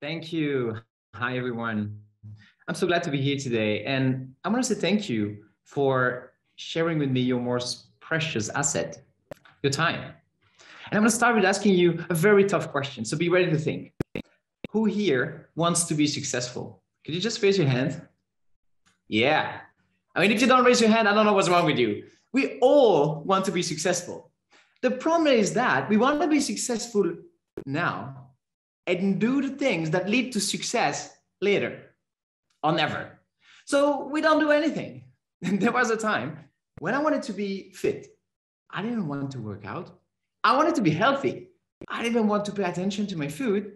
Thank you. Hi, everyone. I'm so glad to be here today. And I want to say thank you for sharing with me your most precious asset, your time. And I'm going to start with asking you a very tough question. So be ready to think. Who here wants to be successful? Could you just raise your hand? Yeah. I mean, if you don't raise your hand, I don't know what's wrong with you. We all want to be successful. The problem is that we want to be successful now and do the things that lead to success later or never. So we don't do anything. there was a time when I wanted to be fit. I didn't want to work out. I wanted to be healthy. I didn't want to pay attention to my food.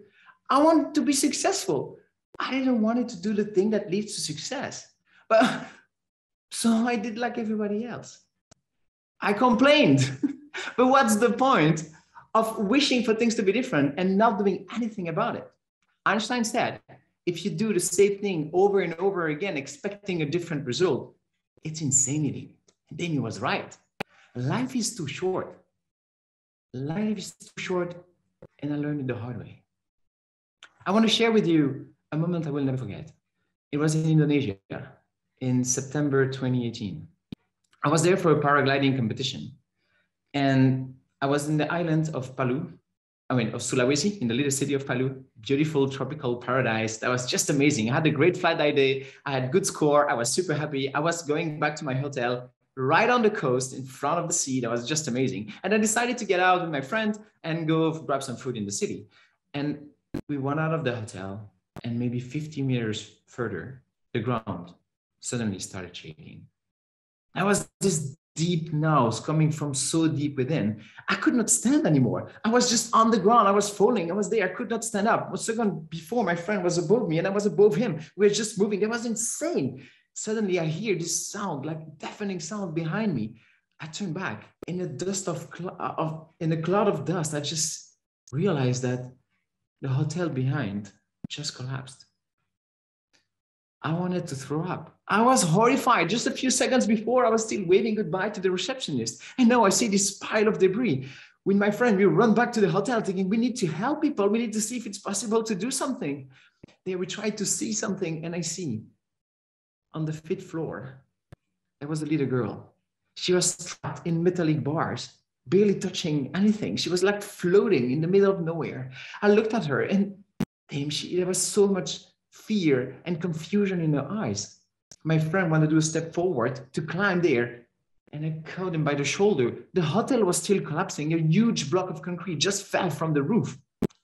I wanted to be successful. I didn't want to do the thing that leads to success. But so I did like everybody else. I complained. but what's the point of wishing for things to be different and not doing anything about it? Einstein said, if you do the same thing over and over again, expecting a different result, it's insanity. And then he was right. Life is too short. Life is too short, and I learned it the hard way. I want to share with you a moment I will never forget. It was in Indonesia in September 2018. I was there for a paragliding competition. And I was in the island of Palu, I mean, of Sulawesi, in the little city of Palu, beautiful tropical paradise. That was just amazing. I had a great flight that day. I had good score. I was super happy. I was going back to my hotel right on the coast in front of the sea. That was just amazing. And I decided to get out with my friend and go grab some food in the city. And we went out of the hotel, and maybe 50 meters further, the ground suddenly started shaking. I was this deep nows coming from so deep within. I could not stand anymore. I was just on the ground. I was falling. I was there. I could not stand up. A second before, my friend was above me and I was above him. We were just moving. That was insane. Suddenly, I hear this sound, like deafening sound behind me. I turn back in a dust of, uh, of in a cloud of dust. I just realized that the hotel behind just collapsed. I wanted to throw up. I was horrified. Just a few seconds before, I was still waving goodbye to the receptionist. And now I see this pile of debris. With my friend, we run back to the hotel thinking we need to help people. We need to see if it's possible to do something. There we try to see something, and I see on the fifth floor, there was a little girl. She was trapped in metallic bars, barely touching anything. She was like floating in the middle of nowhere. I looked at her, and damn, she, there was so much fear and confusion in her eyes. My friend wanted to do a step forward to climb there, and I caught him by the shoulder. The hotel was still collapsing. A huge block of concrete just fell from the roof.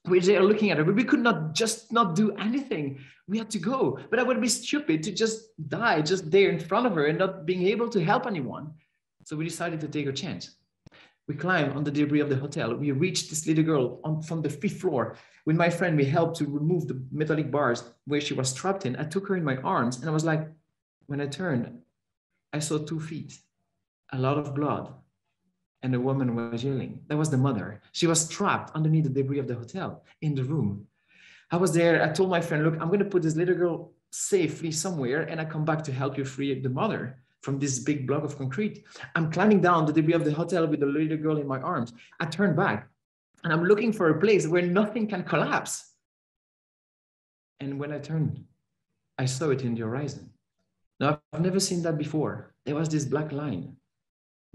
We were looking at it, but we could not just not do anything. We had to go. But I would be stupid to just die just there in front of her and not being able to help anyone. So we decided to take a chance. We climbed on the debris of the hotel. We reached this little girl on, from the fifth floor. With my friend, we helped to remove the metallic bars where she was trapped in. I took her in my arms and I was like, when I turned, I saw two feet, a lot of blood, and a woman was yelling. That was the mother. She was trapped underneath the debris of the hotel in the room. I was there. I told my friend, look, I'm going to put this little girl safely somewhere and I come back to help you free the mother from this big block of concrete. I'm climbing down the debris of the hotel with the little girl in my arms. I turn back and I'm looking for a place where nothing can collapse. And when I turned, I saw it in the horizon. Now, I've never seen that before. There was this black line.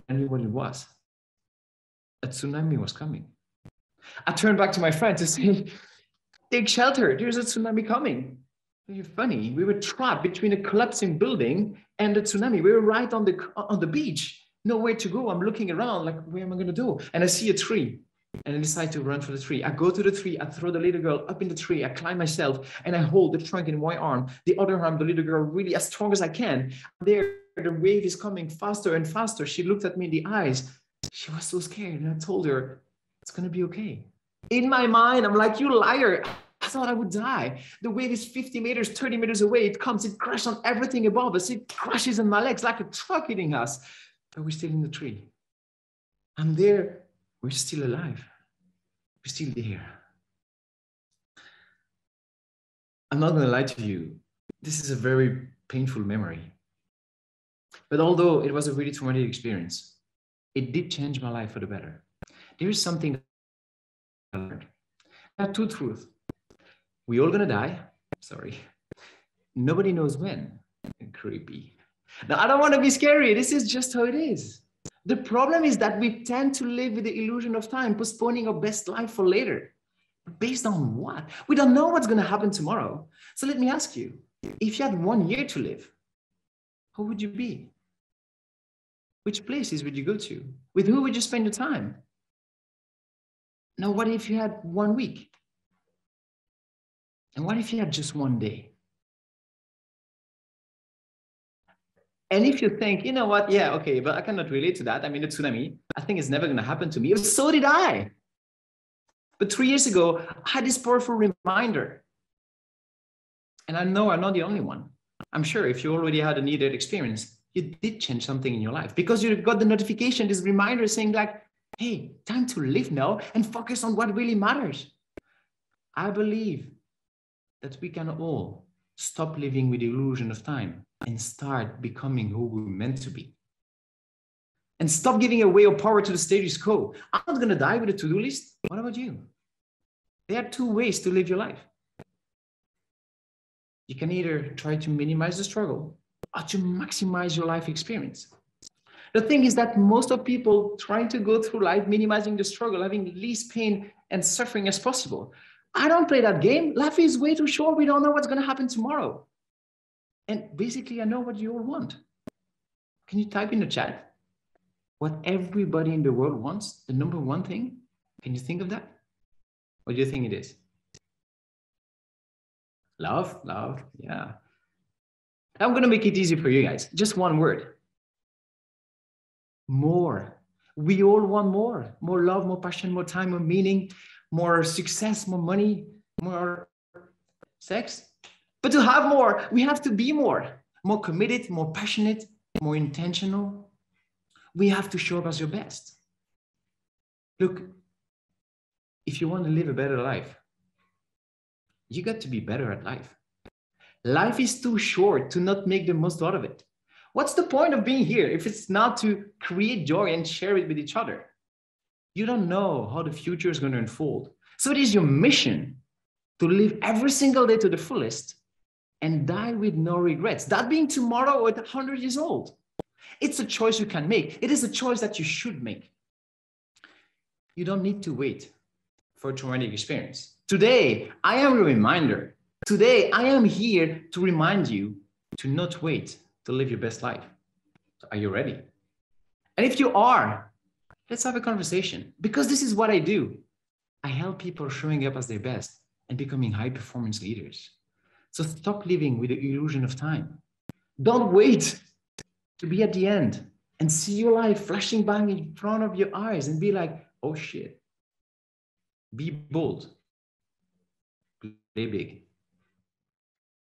I knew what it was. A tsunami was coming. I turned back to my friend to say, Take shelter, there's a tsunami coming. You're funny. We were trapped between a collapsing building and a tsunami. We were right on the on the beach. Nowhere to go. I'm looking around, like, where am I gonna do? And I see a tree. And I decide to run for the tree. I go to the tree, I throw the little girl up in the tree, I climb myself, and I hold the trunk in one arm, the other arm, the little girl really as strong as I can. There, the wave is coming faster and faster. She looked at me in the eyes. She was so scared. And I told her, it's gonna be okay. In my mind, I'm like, you liar. I thought I would die. The wave is 50 meters, 30 meters away. It comes, it crashes on everything above us. It crashes on my legs like a truck hitting us. But we're still in the tree. I'm there. We're still alive. We're still there. I'm not going to lie to you. This is a very painful memory. But although it was a really traumatic experience, it did change my life for the better. There is something I learned. There are two truths we all gonna die. Sorry. Nobody knows when. Creepy. Now, I don't want to be scary. This is just how it is. The problem is that we tend to live with the illusion of time, postponing our best life for later. Based on what? We don't know what's going to happen tomorrow. So let me ask you if you had one year to live, who would you be? Which places would you go to? With who would you spend your time? Now, what if you had one week? And what if you had just one day? And if you think, you know what, yeah, okay, but I cannot relate to that. I mean, the tsunami, I think it's never going to happen to me. So did I. But three years ago, I had this powerful reminder. And I know I'm not the only one. I'm sure if you already had a needed experience, you did change something in your life because you got the notification, this reminder saying, like, hey, time to live now and focus on what really matters. I believe that we can all stop living with the illusion of time and start becoming who we're meant to be. And stop giving away your power to the status quo. I'm not going to die with a to do list. What about you? There are two ways to live your life. You can either try to minimize the struggle or to maximize your life experience. The thing is that most of people trying to go through life minimizing the struggle, having least pain and suffering as possible. I don't play that game. Life is way too short. We don't know what's going to happen tomorrow. And basically, I know what you all want. Can you type in the chat what everybody in the world wants? The number one thing? Can you think of that? What do you think it is? Love, love, yeah. I'm going to make it easy for you guys. Just one word more. We all want more more love, more passion, more time, more meaning, more success, more money, more sex. But to have more, we have to be more, more committed, more passionate, more intentional. We have to show up as your best. Look, if you want to live a better life, you got to be better at life. Life is too short to not make the most out of it. What's the point of being here if it's not to create joy and share it with each other? You don't know how the future is going to unfold. So it is your mission to live every single day to the fullest and die with no regrets. That being tomorrow at 100 years old. It's a choice you can make. It is a choice that you should make. You don't need to wait for a traumatic experience. Today, I am a reminder. Today, I am here to remind you to not wait to live your best life. So are you ready? And if you are, let's have a conversation because this is what I do. I help people showing up as their best and becoming high performance leaders. So stop living with the illusion of time. Don't wait to be at the end and see your life flashing by in front of your eyes and be like, oh shit. Be bold. Play big.